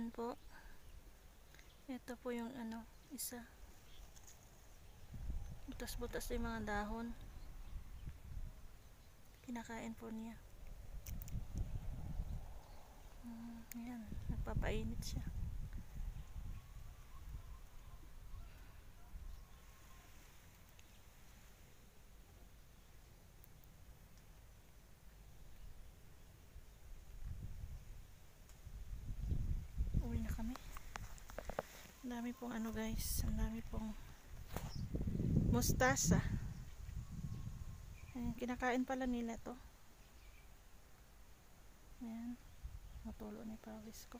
Ayan po. Ito po yung ano, isa. Butas-butas yung mga dahon. Kinakain po niya. Mm, ayan, nagpapainit siya. Ang dami pong ano guys, ang dami pong mustasa. Ayan, kinakain pala nila to. Ayan, matulo ni pawis ko.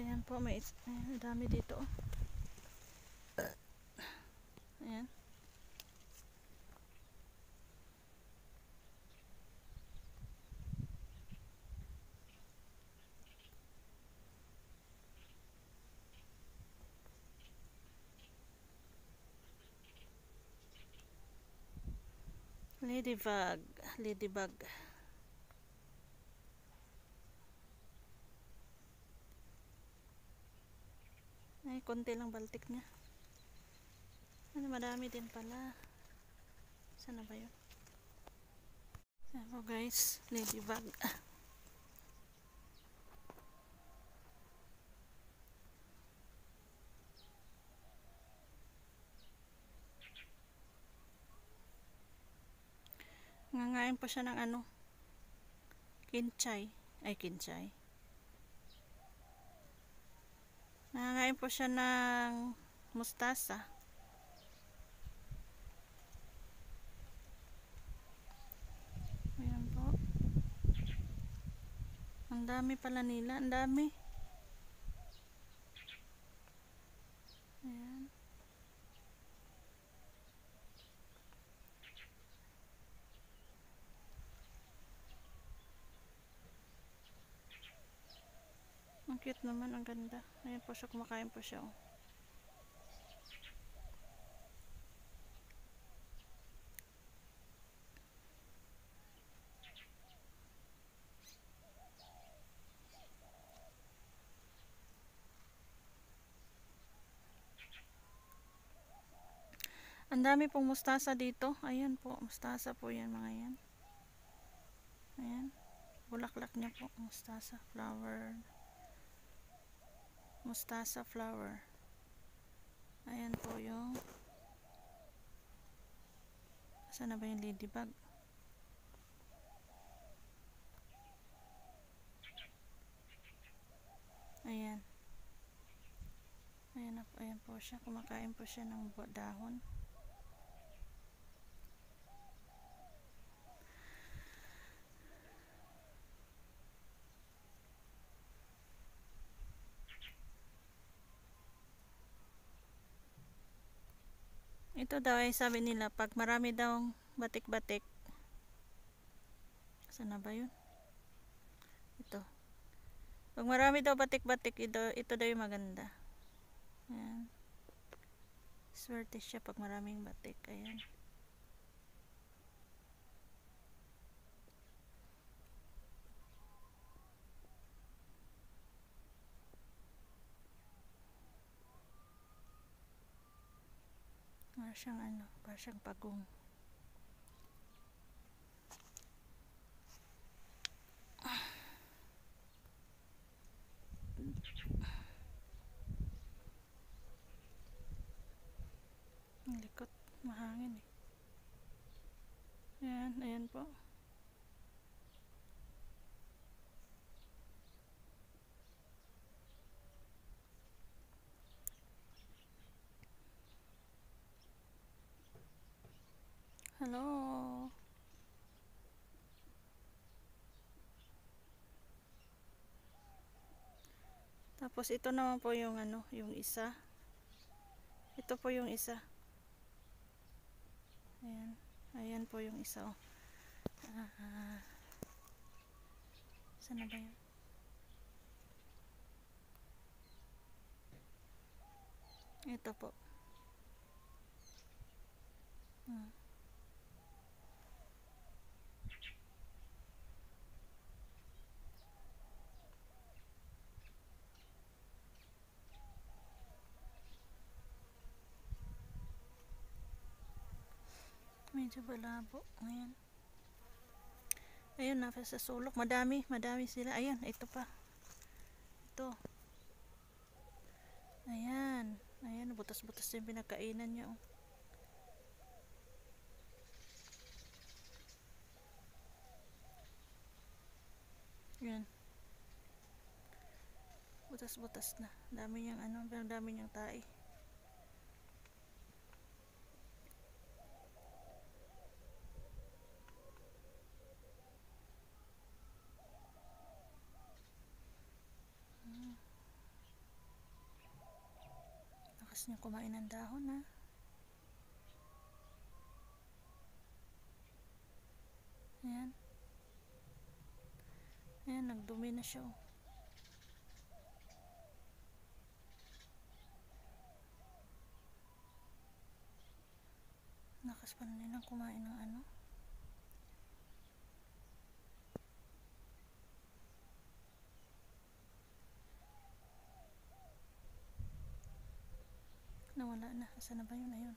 Ayan po, may ayan, dami dito. oh. Ayan. Ladybug, ladybug. Ay, konti lang baltik niya. Ano, madami din pala. Saan na ba yun? Po guys, ladybug. Ngangain pa siya ng ano? Kinchay. Ay, kinchay. Nangangain po siya ng mustasa. Ayan po. Ang dami pala nila. Ang dami. Ang cute naman. Ang ganda. Ayan po siya. Kumakain po siya. Oh. Ang dami pong mustasa dito. Ayan po, mustasa po yan mga yan. Ayan. Bulaklak niya po, mustasa flower. Mustasa flower. Ayan po yung Saan na ba yung ladybug? Ayan. Ayan, na po, ayan po siya. Kumakain po siya ng dahon. Ito daw ay sabi nila pag marami daw batik-batik. Saan na ba yun? Ito. Pag marami daw batik-batik, ito, ito daw yung maganda. Ayan. Swerte siya pag maraming batik. Ayan. Siyang ano, para siyang pagong. Ang likot, mahangin eh. Ayan, ayan po. Hello. Tapos ito naman po yung ano, yung isa. Ito po yung isa. Ayan. Ayan po yung isa oh. Ah, ah. Saan na ba yun? Ito po. Hmm. Medyo balabo. Ayan. Ayun, nasa sa sulok. Madami, madami sila. Ayan, ito pa. Ito. Ayan. Ayan, butas-butas yung pinagkainan niya. Oh. Yan. Butas-butas na. Dami niyang ano, dami niyang tae. Hmm. Niya kumain ng dahon ha. Ayan. Ayan, nagdumi na siya. oh. Lakas pa na nilang kumain ng ano. Nawala na. Saan na ba yun? Ayun.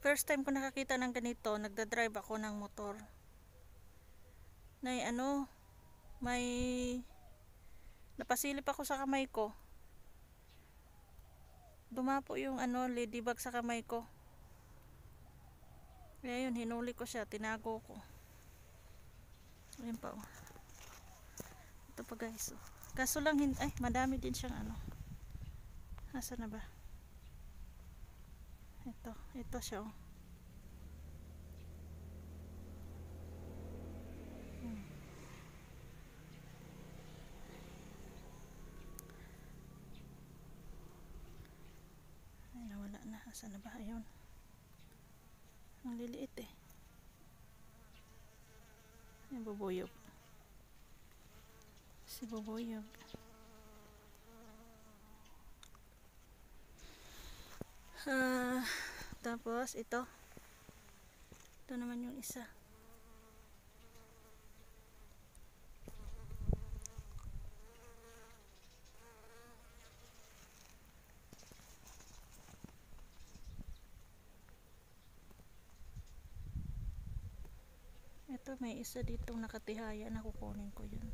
First time ko nakakita ng ganito, nagda-drive ako ng motor. Na ano, may napasilip ako sa kamay ko. Dumapo yung ano, ladybug sa kamay ko. Kaya hinuli ko siya, tinago ko. Ayun pa oh. Ito pa guys. Oh. Kaso lang, hin ay, madami din siyang ano. Asa na ba? Ito, ito siya oh. Hmm. Ay, nawala na. Ba? Ayun. Ang liliit eh. Yung bubuyog. Si bubuyog. Ah, tapos ito. Ito naman yung isa. Ito may isa ditong nakatihaya na kukunin ko yun.